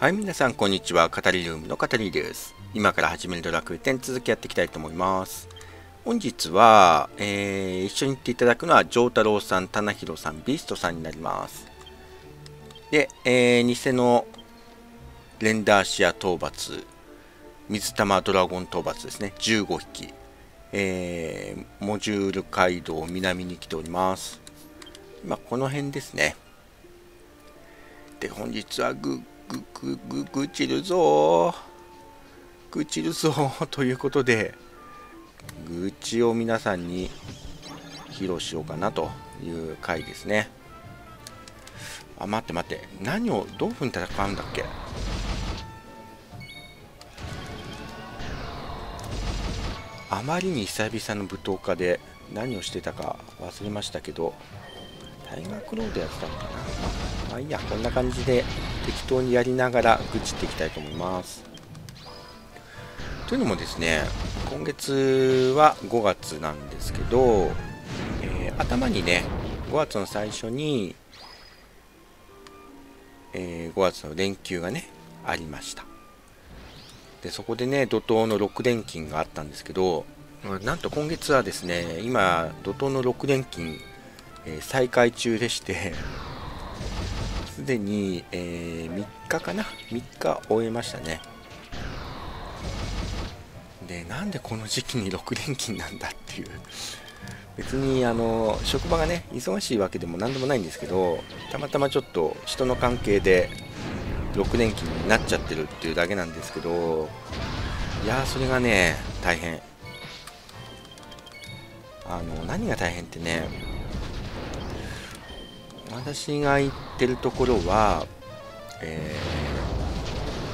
はい、皆さん、こんにちは。語りルームの語りです。今から始めるドラクエ10続きやっていきたいと思います。本日は、えー一緒に行っていただくのは、丈太郎さん、棚広さん、ビーストさんになります。で、えー偽のレンダーシア討伐、水玉ドラゴン討伐ですね。15匹。えーモジュール街道南に来ております。今、この辺ですね。で、本日はぐ、ぐ、ぐ、ぐ、ぐちるぞー。ぐちるぞー。ということで、愚痴を皆さんに披露しようかなという回ですね。あ、待って待って。何を、どういうふうに戦うんだっけ？あまりに久々の舞踏家で何をしてたか忘れましたけど、大学ロードやってたのかなまあいいや、こんな感じで当にやりながら愚痴っていきたいと思います。というのもですね、今月は5月なんですけど、えー頭にね、5月の最初に、えー5月の連休がね、ありました。で、そこでね、怒涛の6連勤があったんですけど、なんと今月はですね、今、怒涛の6連勤、えー再開中でして、すでに、えー3日かな ?3 日終えましたね。で、なんでこの時期に6連勤なんだっていう。別にあの職場がね忙しいわけでも何でもないんですけどたまたまちょっと人の関係で6連勤になっちゃってるっていうだけなんですけどいやそれがね大変あの何が大変ってね私が行ってるところは、えー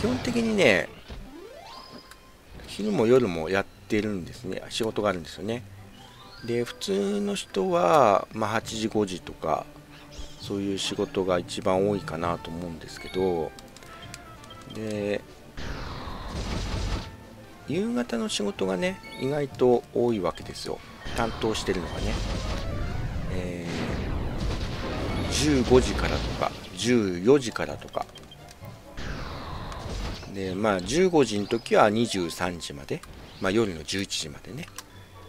基本的にね昼も夜もやってるんですね。仕事があるんですよね。で普通の人は、まあ、8時5時とかそういう仕事が一番多いかなと思うんですけどで夕方の仕事がね意外と多いわけですよ。担当してるのがね、えー15時からとか14時からとか。でまあ15時の時は23時まで、まあ、夜の11時までね。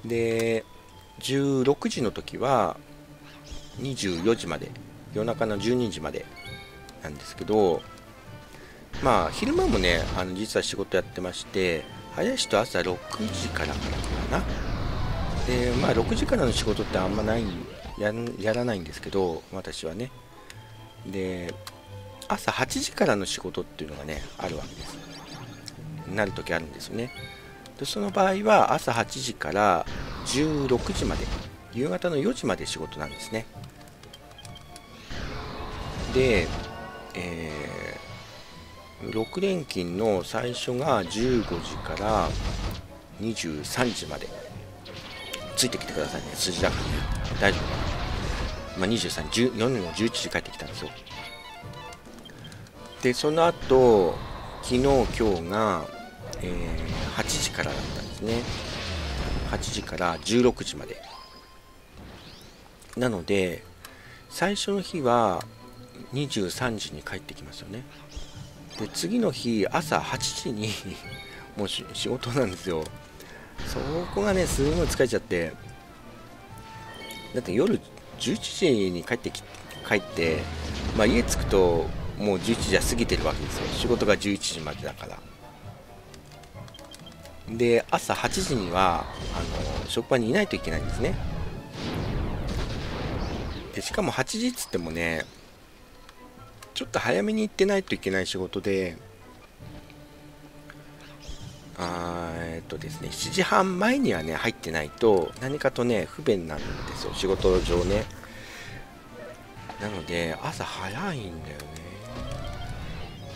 で16時の時は24時まで。夜中の12時までなんですけどまあ昼間もねあの実は仕事やってまして早い人朝6時からからかな。でまあ6時からの仕事ってあんまないややらないんですけど私はね。で朝8時からの仕事っていうのがねあるわけです。なる時あるんですよね。でその場合は朝8時から16時まで夕方の4時まで仕事なんですね。で、えー6連勤の最初が15時から23時まで。ついてきてくださいね。筋だから大丈夫、まあ、23、10夜の11時帰ってきたんですよ。でその後昨日今日が、えー8時からだったんですね。8時から16時まで。なので最初の日は23時に帰ってきますよね。で次の日朝8時に もうし仕事なんですよ。そこがねすごい疲れちゃって。だって夜11時に帰ってき帰って、まあ、家着くともう11時は過ぎてるわけですよ。仕事が11時までだから。で朝8時にはあの職場にいないといけないんですね。でしかも8時っつってもねちょっと早めに行ってないといけない仕事であーえっとですね7時半前にはね入ってないと何かとね不便なんですよ。仕事上ね。なので朝早いんだよね。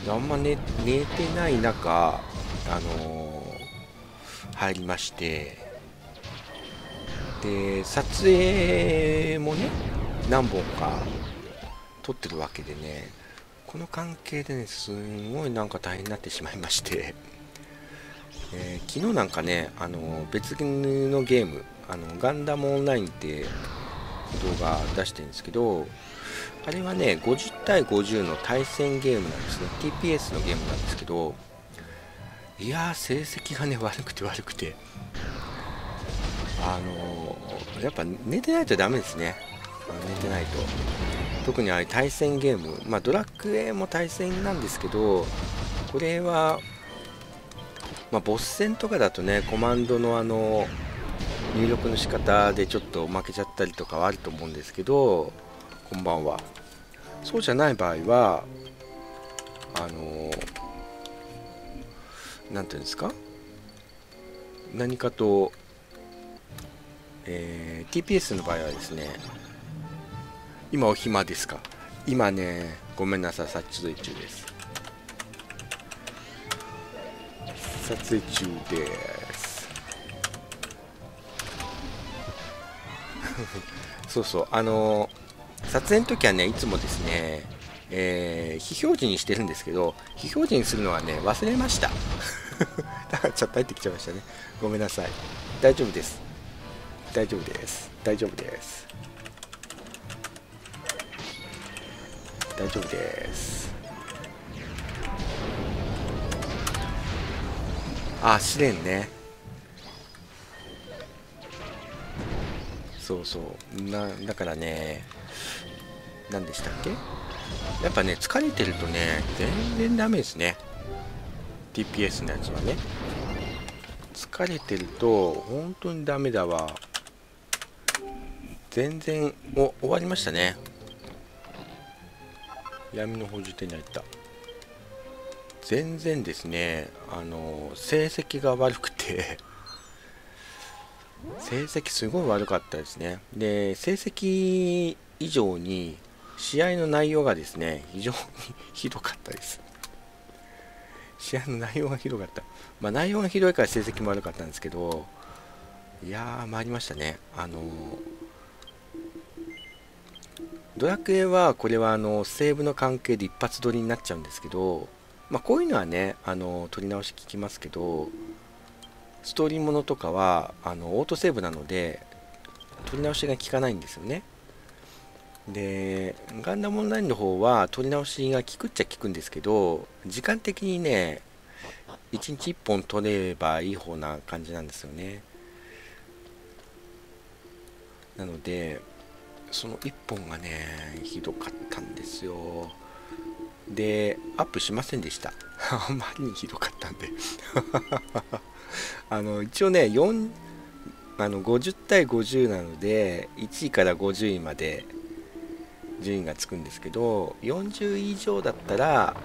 あんま寝寝てない中あのー入りまして。で撮影もね何本か撮ってるわけでねこの関係でねすんごいなんか大変になってしまいまして、えー昨日なんかねあの別のゲームあのガンダムオンラインって動画出してるんですけどあれはね50対50の対戦ゲームなんですね。TPS のゲームなんですけどいやー成績がね悪くて悪くて。あのー、やっぱ寝てないとダメですね。寝てないと。特にあれ対戦ゲームまあドラクエも対戦なんですけどこれはまあ、ボス戦とかだとねコマンドのあの入力の仕方でちょっと負けちゃったりとかはあると思うんですけどこんばんは。そうじゃない場合はあの何ていうんですか？何かと、えー、TPS の場合はですね今お暇ですか？今ねごめんなさい撮影中です。撮影中です。そうそうあの撮影の時はねいつもですねえー、非表示にしてるんですけど非表示にするのはね忘れました。だからちょっと入ってきちゃいましたね。ごめんなさい。大丈夫です。大丈夫です。大丈夫です。大丈夫です。あ試練ね。そうそう。なだからね何でしたっけ？やっぱね疲れてるとね全然ダメですね。TPS のやつはね。疲れてると本当にダメだわ。全然お終わりましたね。闇の補充手に入った。全然ですねあの成績が悪くて 成績すごい悪かったですね。で成績以上に試合の内容がですね非常にひどかったです。試合の内容がひどかった。まあ内容がひどいから成績も悪かったんですけどいやー参りましたね。あのドラクエはこれはあのセーブの関係で一発撮りになっちゃうんですけどまあ、こういうのはねあの取り直し聞きますけどストーリーものとかはあのオートセーブなので取り直しが効かないんですよね。でガンダムオンラインの方は取り直しが効くっちゃ効くんですけど時間的にね1日1本取ればいい方な感じなんですよね。なのでその1本がねひどかったんですよ。で、アップしませんでした。あまりにひどかったんで あの、一応ね、4、あの、50対50なので、1位から50位まで順位がつくんですけど、40位以上だったら、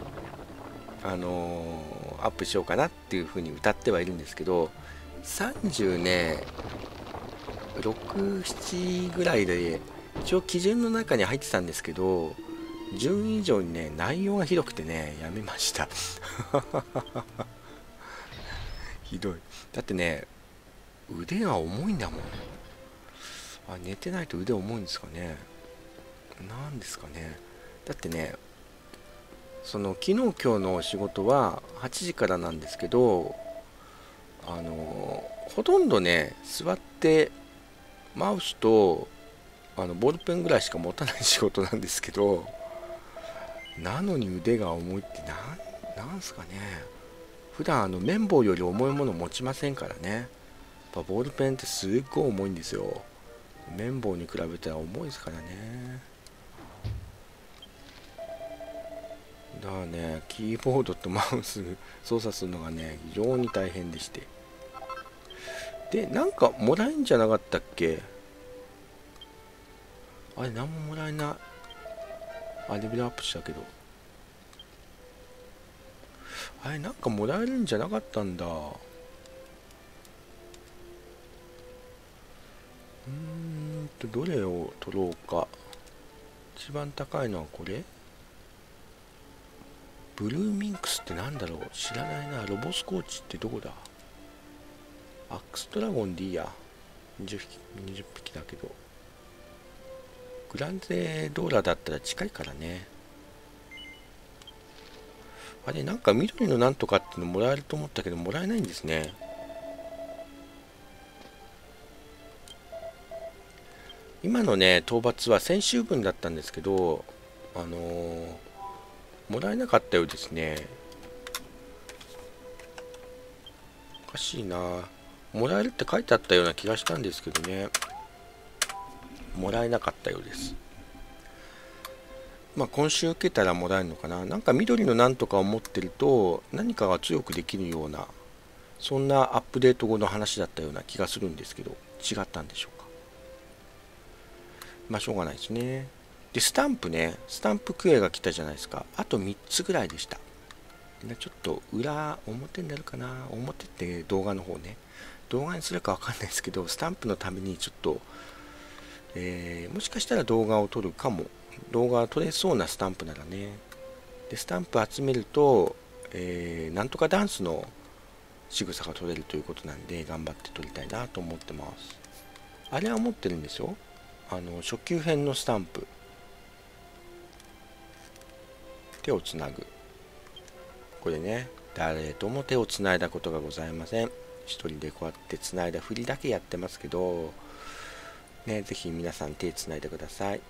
あのー、アップしようかなっていうふうに歌ってはいるんですけど、30ね、6、7ぐらいで、一応基準の中に入ってたんですけど、順位以上にね、内容がひどくてね、やめました。ひどい。だってね、腕が重いんだもん。あ、寝てないと腕重いんですかね。何ですかね。だってね、その昨日今日の仕事は8時からなんですけど、あの、ほとんどね、座ってマウスとあのボールペンぐらいしか持たない仕事なんですけど、なのに腕が重いってなんなんすかね。普段あの綿棒より重いもの持ちませんからね。やっぱボールペンってすっごい重いんですよ。綿棒に比べたら重いですからね。だからねキーボードとマウス 操作するのがね非常に大変でして。でなんかもらえんじゃなかったっけ？あれ何ももらえない。あ、レベルアップしたけど。あれ、なんかもらえるんじゃなかったんだ。うんと、どれを取ろうか。一番高いのはこれブルーミンクスってなんだろう知らないな。ロボスコーチってどこだアックスドラゴンでいいや。20 ,20 匹だけど。グランゼドーラだったら近いからね。あれ、なんか緑のなんとかってのもらえると思ったけど、もらえないんですね。今のね討伐は先週分だったんですけどあのー、もらえなかったようですねおかしいなもらえるって書いてあったような気がしたんですけどねもらえなかったようです。まあ今週受けたらもらえるのかな。なんか緑のなんとかを持ってると何かが強くできるようなそんなアップデート後の話だったような気がするんですけど違ったんでしょうか。まあしょうがないですね。でスタンプね。スタンプクエが来たじゃないですか。あと3つぐらいでした。ちょっと裏表になるかな。表って動画の方ね。動画にするかわかんないですけどスタンプのためにちょっと、えー、もしかしたら動画を撮るかも。動画撮れそうなスタンプならね。でスタンプ集めると、えー、なんとかダンスの仕草が撮れるということなんで頑張って撮りたいなと思ってます。あれは持ってるんですよ。あの初級編のスタンプ。手をつなぐ。これね誰とも手をつないだことがございません。一人でこうやってつないだふりだけやってますけどねぜひ皆さん手つないでください。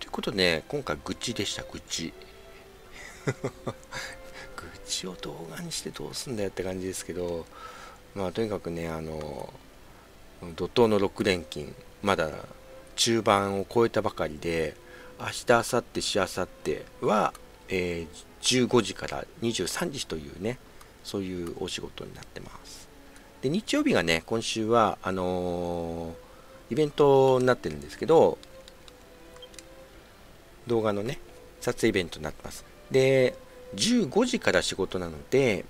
ということで、ね、今回愚痴でした愚痴。愚痴を動画にしてどうすんだよって感じですけどまあとにかくねあの怒涛の6連勤まだ中盤を超えたばかりで明日明後日しあさっては、えー、15時から23時というねそういうお仕事になってます。で日曜日がね今週はあのー、イベントになってるんですけど動画のね撮影イベントになってます。で15時から仕事なので、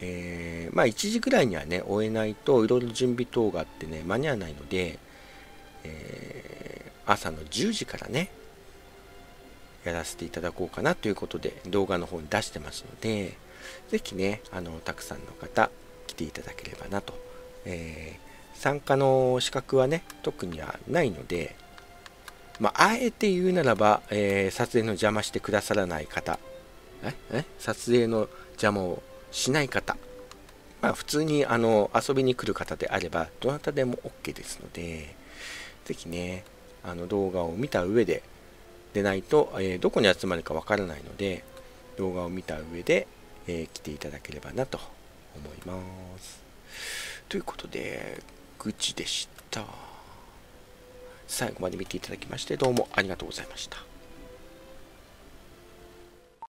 えー、まあ1時ぐらいにはね終えないといろいろ準備等があってね間に合わないので、えー、朝の10時からねやらせていただこうかなということで動画の方に出してますのでぜひねあのたくさんの方来ていただければなと、えー、参加の資格はね特にはないのでまあ、あえて言うならば、えー、撮影の邪魔してくださらない方ええ撮影の邪魔をしない方、まあ、普通にあの遊びに来る方であればどなたでも OK ですのでぜひねあの動画を見た上ででないと、えー、どこに集まるかわからないので動画を見た上で、えー、来ていただければなと思います。ということで愚痴でした。最後まで見ていただきましてどうもありがとうございました。